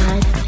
You